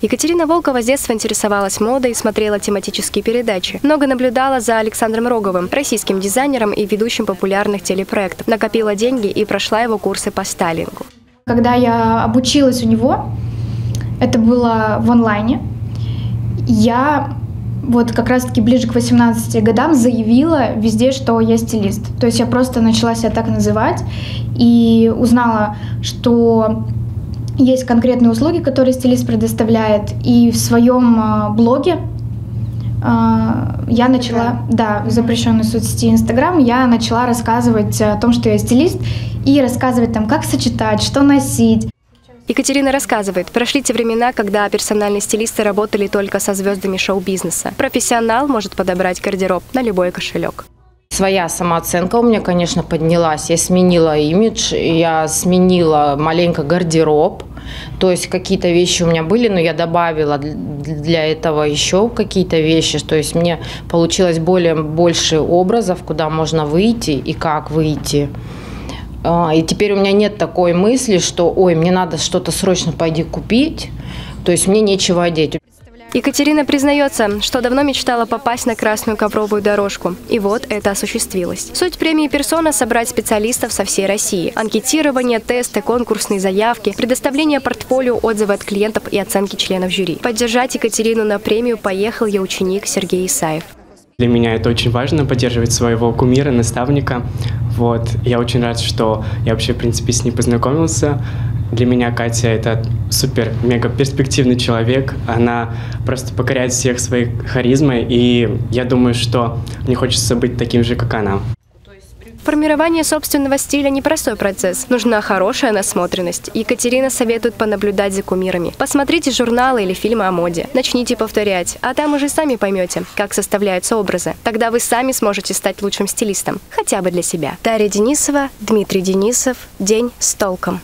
Екатерина Волкова с детства интересовалась модой и смотрела тематические передачи. Много наблюдала за Александром Роговым, российским дизайнером и ведущим популярных телепроектов. Накопила деньги и прошла его курсы по стайлингу. Когда я обучилась у него, это было в онлайне, я вот как раз-таки ближе к 18 годам заявила везде, что я стилист. То есть я просто начала себя так называть и узнала, что есть конкретные услуги, которые стилист предоставляет. И в своем а, блоге а, я начала, да, в запрещенной соцсети Инстаграм, я начала рассказывать о том, что я стилист, и рассказывать там, как сочетать, что носить. Екатерина рассказывает, прошли те времена, когда персональные стилисты работали только со звездами шоу-бизнеса. Профессионал может подобрать гардероб на любой кошелек. Своя самооценка у меня, конечно, поднялась. Я сменила имидж, я сменила маленько гардероб. То есть какие-то вещи у меня были, но я добавила для этого еще какие-то вещи. То есть мне получилось более больше образов, куда можно выйти и как выйти. А, и теперь у меня нет такой мысли, что, ой, мне надо что-то срочно пойти купить, то есть мне нечего одеть. Екатерина признается, что давно мечтала попасть на красную ковровую дорожку. И вот это осуществилось. Суть премии «Персона» – собрать специалистов со всей России. Анкетирование, тесты, конкурсные заявки, предоставление портфолио, отзывы от клиентов и оценки членов жюри. Поддержать Екатерину на премию поехал ее ученик Сергей Исаев. Для меня это очень важно, поддерживать своего кумира, наставника. Вот. Я очень рад, что я вообще, в принципе, с ней познакомился. Для меня Катя это супер, мега перспективный человек. Она просто покоряет всех своей харизмой, и я думаю, что мне хочется быть таким же, как она. Формирование собственного стиля – непростой процесс. Нужна хорошая насмотренность. Екатерина советует понаблюдать за кумирами. Посмотрите журналы или фильмы о моде. Начните повторять, а там уже сами поймете, как составляются образы. Тогда вы сами сможете стать лучшим стилистом. Хотя бы для себя. Дарья Денисова, Дмитрий Денисов. День с толком.